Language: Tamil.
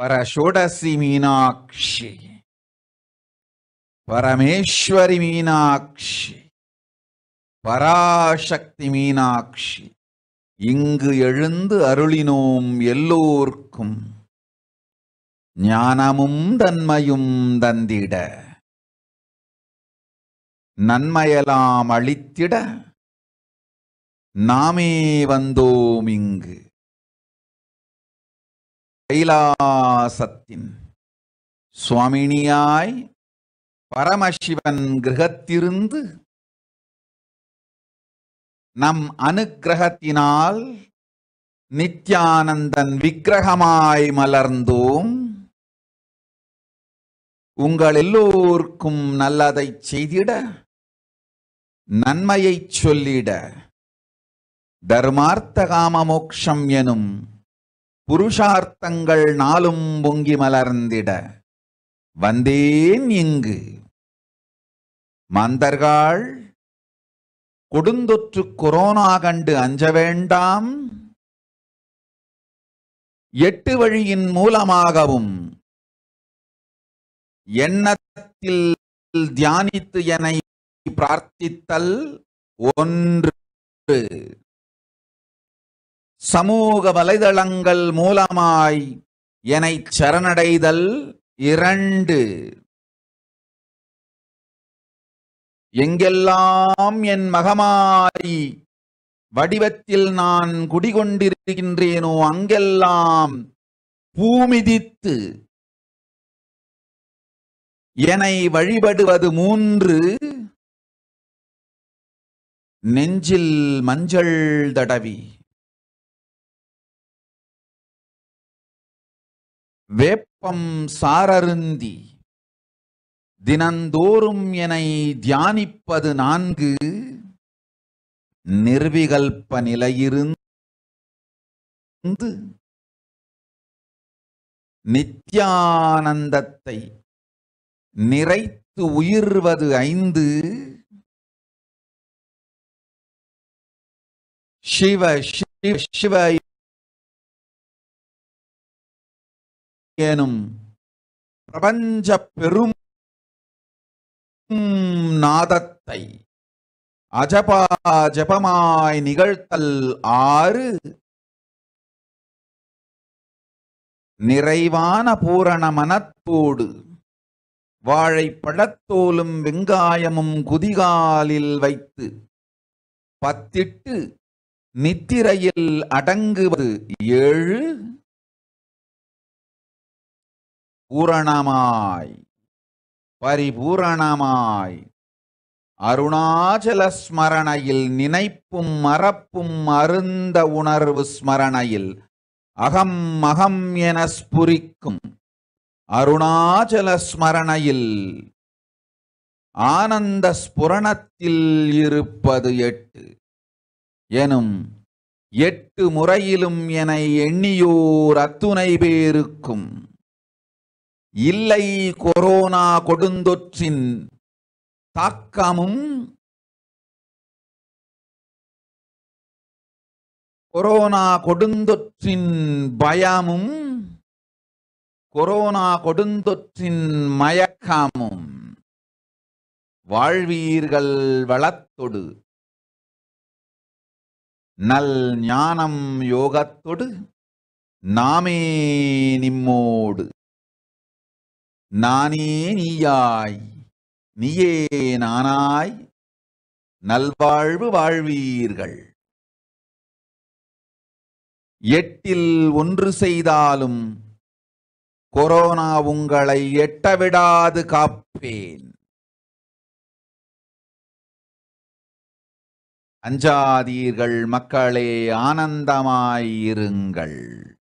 பரஷோடசி மீனாட்சி பரமேஸ்வரி மீனாட்சி பராசக்தி மீனாட்சி இங்கு எழுந்து அருளினோம் எல்லோர்க்கும். ஞானமும் தன்மையும் தந்திட. நன்மையெல்லாம் அளித்திட. நாமே வந்தோம் இங்கு. கைலாசத்தின் சுவாமினியாய் பரமசிவன் கிரகத்திருந்து நம் அனுக்கிரகத்தினால் நித்யானந்தன் விக்கிரகமாய் மலர்ந்தோம். உங்கள் எல்லோருக்கும் நல்லதை செய்திட நன்மையைச் சொல்லிட தர்மார்த்த காம மோக்ஷம் எனும் புருஷார்த்தங்கள் நாளும் பொங்கி மலர்ந்திட. வந்தேன் இங்கு. மந்தர்கள் கொடுந்தொற்று கொரோனா கண்டு அஞ்ச வேண்டாம். எட்டு வழியின் மூலமாகவும் எண்ணத்தில் தியானித்து என பிரார்த்தித்தல் ஒன்று. சமூக வலைதளங்கள் மூலமாய் என்னை சரணடைதல் இரண்டு. எங்கெல்லாம் என் மகமாய் வடிவத்தில் நான் குடிகொண்டிருக்கின்றேனோ அங்கெல்லாம் பூமிதித்து என்னை வழிபடுவது மூன்று. நெஞ்சில் மஞ்சள் தடவி வேப்பம் சாரருந்தி தினந்தோறும் என்னை தியானிப்பது நான்கு நிர்விகல்ப நிலையிருந்து நித்யானந்தத்தை நிறைத்து உயிர்வது ஐந்து சிவ சிவ சிவ எனும் பிரபஞ்ச பெரும் நாதத்தை அஜபா ஜபமாய் நிகழ்த்தல் ஆறு நிறைவான பூரண மனத்தோடு வாழைப்பழத்தோலும் வெங்காயமும் குதிகாலில் வைத்து பத்திட்டு நித்திரையில் அடங்குவது ஏழு பூரணமாய் பரிபூரணமாய். அருணாச்சல ஸ்மரணையில் நினைப்பும் மறப்பும் அருந்த உணர்வு ஸ்மரணையில் அகம் அகம் என ஸ்புரிக்கும் அருணாச்சல ஸ்மரணையில் ஆனந்த ஸ்புரணத்தில் இருப்பது எட்டு எனும் எட்டு முறையிலும் என எண்ணியோர் அத்துணை பேருக்கும். இல்லை கொரோனா கொடுந்தொற்றின் தாக்கமும் கொரோனா கொடுந்தொற்றின் பயமும் கொரோனா கொடுந்தொற்றின் மயக்கமும். வாழ்வீர்கள் வளத்தொடு. நல் ஞானம் யோகத்தொடு. நாமே நிம்மோடு. நானே நீயாய் நீயே நானாய் நல்வாழ்வு வாழ்வீர்கள். எட்டில் ஒன்று செய்தாலும் கொரோனா உங்களை எட்டவிடாது காப்பேன். அஞ்சாதீர்கள் மக்களே ஆனந்தமாயிருங்கள்.